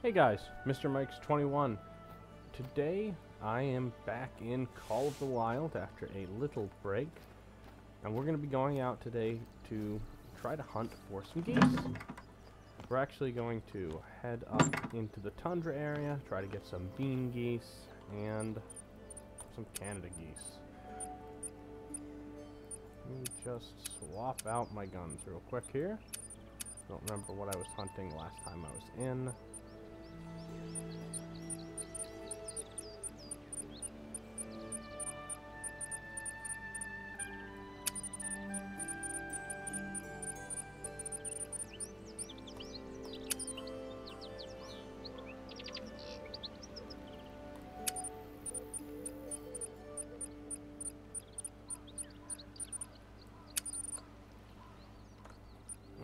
Hey guys, Mr. Mike's 21. Today I am back in Call of the Wild after a little break. And we're going to be going out today to try to hunt for some geese. We're actually going to head up into the tundra area, try to get some bean geese and some Canada geese. Let me just swap out my guns real quick here. Don't remember what I was hunting last time I was in.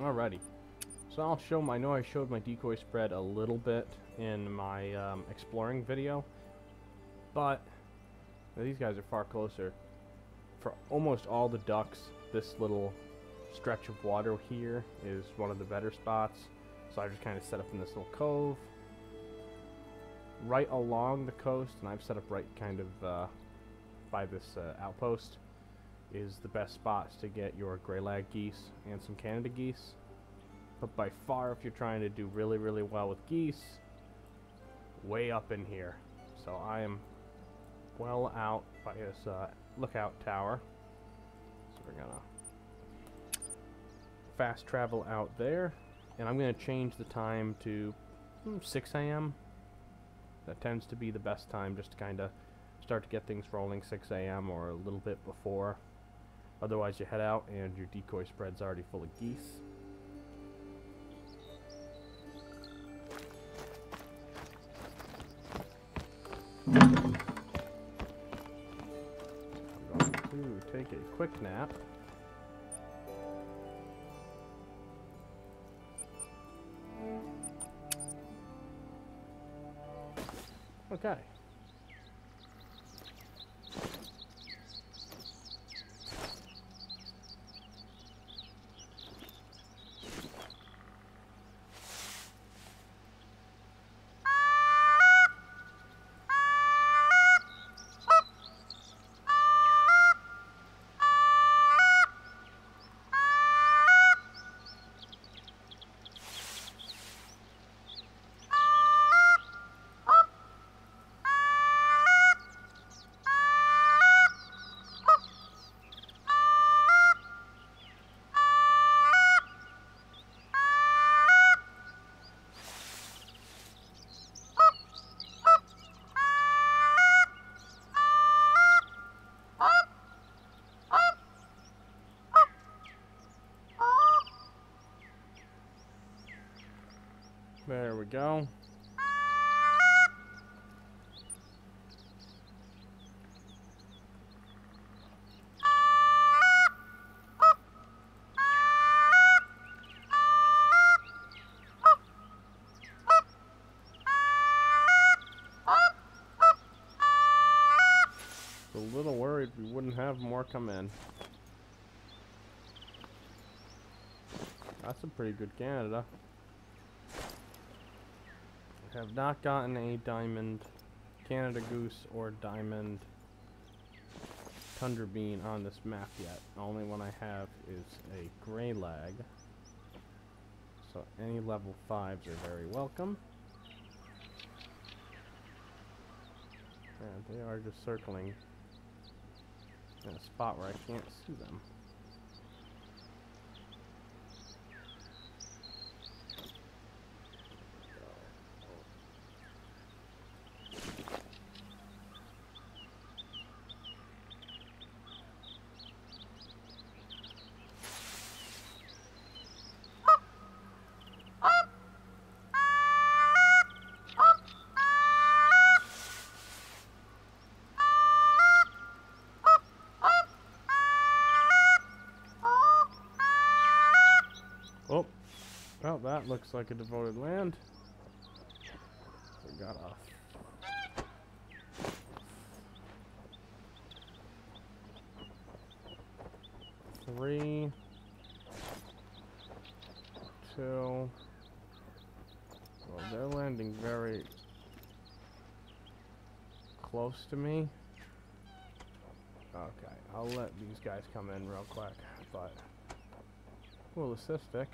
Alrighty. So I'll show my, I know I showed my decoy spread a little bit in my um, exploring video, but these guys are far closer. For almost all the ducks, this little stretch of water here is one of the better spots. So I just kind of set up in this little cove. Right along the coast, and I've set up right kind of uh, by this uh, outpost, is the best spots to get your gray lag geese and some Canada geese. But by far, if you're trying to do really, really well with geese, way up in here. So I am well out by this uh, lookout tower. So we're gonna fast travel out there. And I'm gonna change the time to hmm, 6 a.m. That tends to be the best time just to kind of start to get things rolling 6 a.m. or a little bit before. Otherwise you head out and your decoy spread's already full of geese. Quick nap. Okay. We go. A little worried we wouldn't have more come in. That's a pretty good Canada have not gotten a diamond Canada goose or diamond tundra bean on this map yet. The only one I have is a gray lag. So any level 5s are very welcome. And they are just circling in a spot where I can't see them. Oh, well, that looks like a devoted land. We got off. three, two. Well, they're landing very close to me. Okay, I'll let these guys come in real quick, but well, the cystic.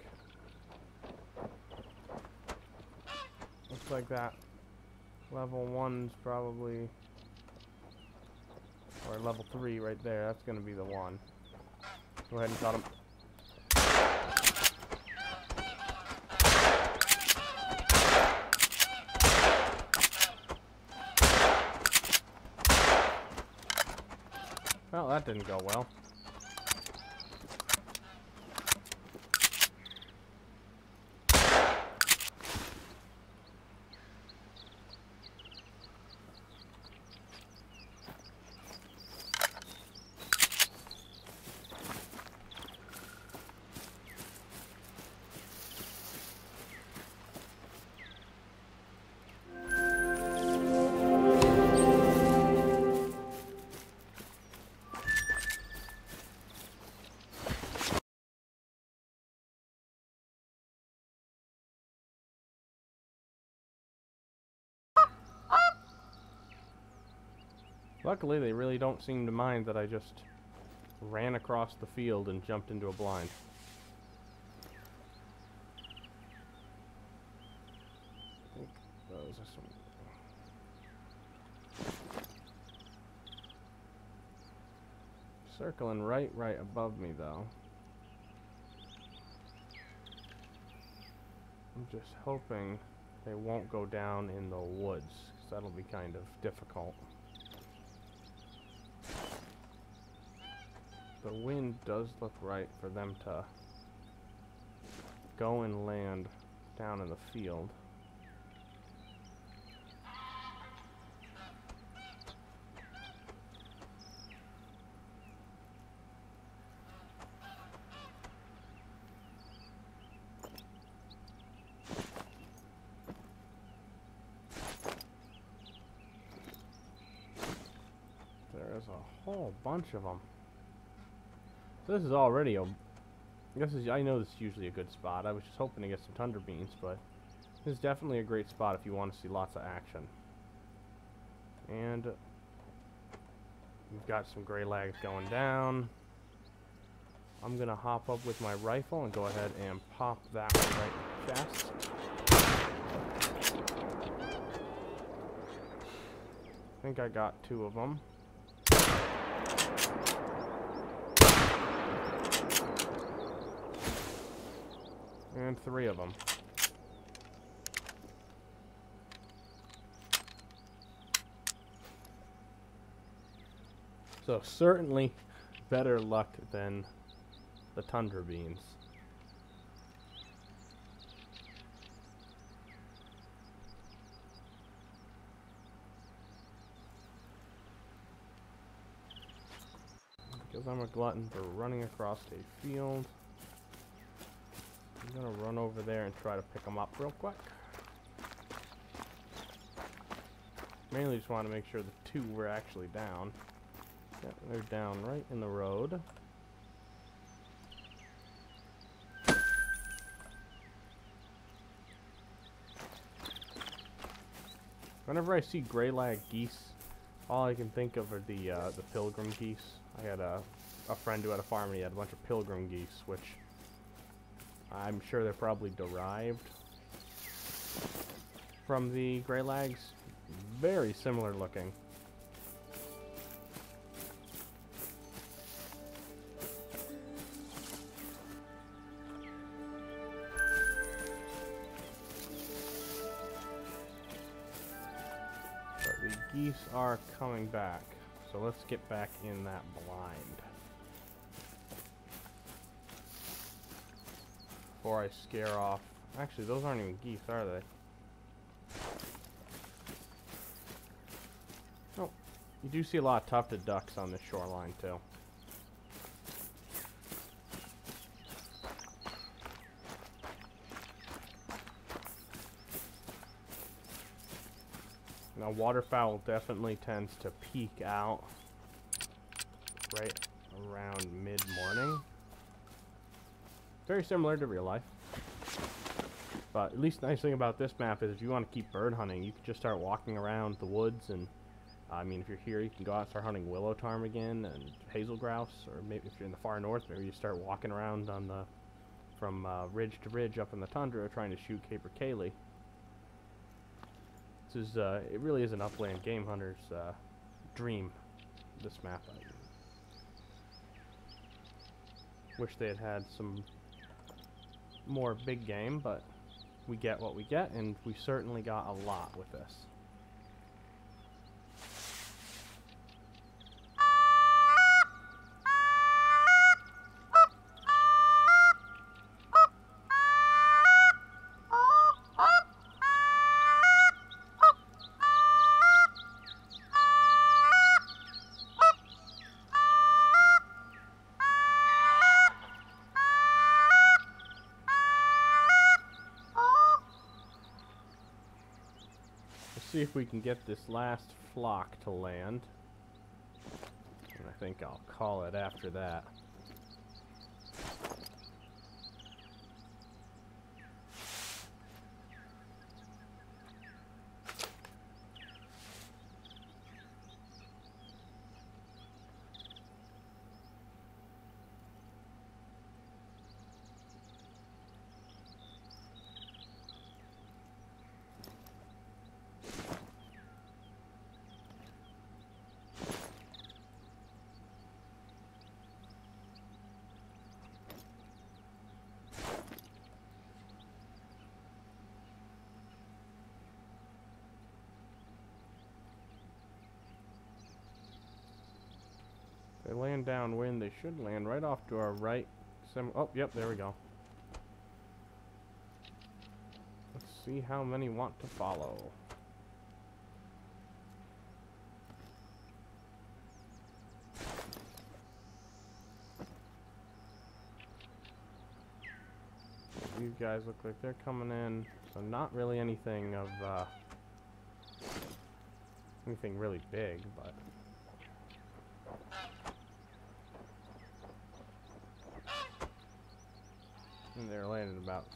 Like that level one's probably or level three right there. That's gonna be the one. Go ahead and cut him. Well, that didn't go well. Luckily, they really don't seem to mind that I just ran across the field and jumped into a blind. Those are some... Circling right, right above me, though. I'm just hoping they won't go down in the woods, because that'll be kind of difficult. The wind does look right for them to go and land down in the field. There's a whole bunch of them. This is already a... I guess I know this is usually a good spot. I was just hoping to get some tundra beans, but this is definitely a great spot if you want to see lots of action. And we've got some gray lags going down. I'm gonna hop up with my rifle and go ahead and pop that one right chest. I think I got two of them. Three of them. So certainly better luck than the tundra beans. Because I'm a glutton for running across a field. I'm gonna run over there and try to pick them up real quick. Mainly just want to make sure the two were actually down. Yep, they're down right in the road. Whenever I see greylag geese, all I can think of are the uh, the pilgrim geese. I had a, a friend who had a farm and he had a bunch of pilgrim geese, which I'm sure they're probably derived from the Grey Lags. Very similar looking. But the geese are coming back. So let's get back in that blind. Before I scare off. Actually, those aren't even geese, are they? Oh, you do see a lot of tufted ducks on this shoreline, too. Now, waterfowl definitely tends to peak out right around mid-morning. Very similar to real life. But at least the nice thing about this map is if you want to keep bird hunting, you can just start walking around the woods and I mean, if you're here, you can go out and start hunting willow ptarmigan and hazel grouse, or maybe if you're in the far north, maybe you start walking around on the from uh, ridge to ridge up in the tundra trying to shoot capercaillie. This is uh, it really is an upland game hunter's uh, dream. This map. I wish they had had some more big game, but we get what we get, and we certainly got a lot with this. See if we can get this last flock to land. And I think I'll call it after that. They land downwind. They should land right off to our right. Some. Oh, yep. There we go. Let's see how many want to follow. These guys look like they're coming in. So not really anything of uh, anything really big, but. And they're landing about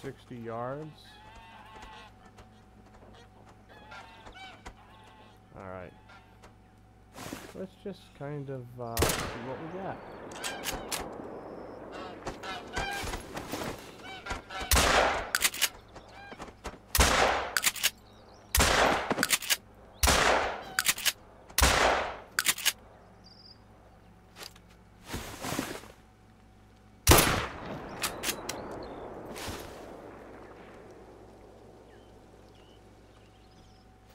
60 yards. Alright. Let's just kind of uh, see what we got.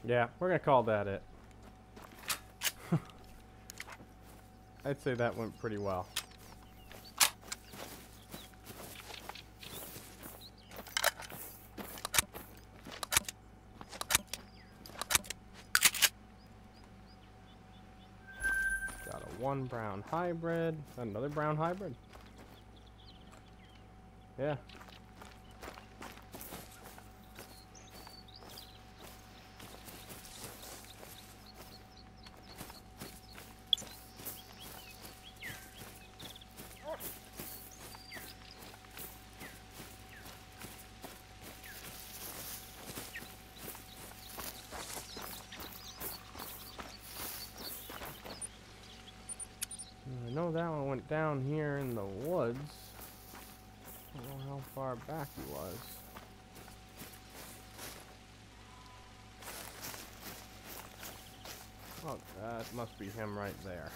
Yeah, we're gonna call that it. I'd say that went pretty well. Got a one brown hybrid, another brown hybrid. Yeah, I know that one went down here in the woods. I don't know how far back he was. Oh, that must be him right there.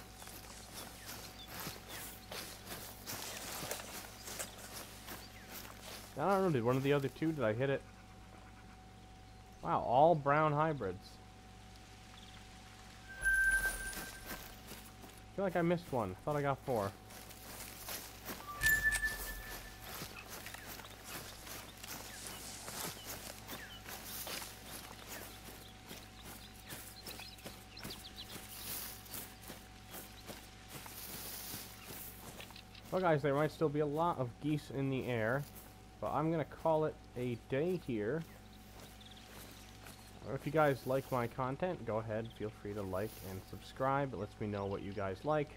I don't know, did one of the other two, did I hit it? Wow, all brown hybrids. Feel like I missed one. I thought I got four. Well guys, there might still be a lot of geese in the air, but I'm going to call it a day here. If you guys like my content, go ahead, feel free to like and subscribe. It lets me know what you guys like.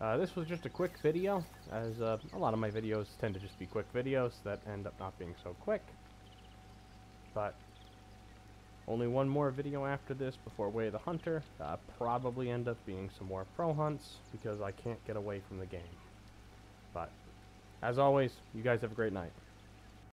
Uh, this was just a quick video, as uh, a lot of my videos tend to just be quick videos that end up not being so quick. But only one more video after this before Way of the Hunter. Uh, probably end up being some more pro hunts because I can't get away from the game. But as always, you guys have a great night.